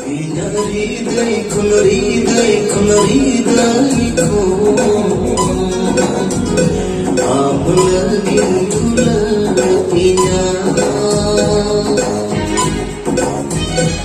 Hidai kunaridai kunaridai ko Amalagi